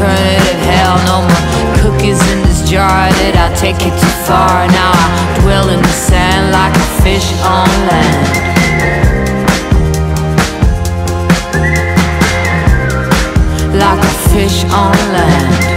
alternative hell. No more cookies in this jar Did I take it too far? Now I dwell in the sand Like a fish on land. Like a fish on land.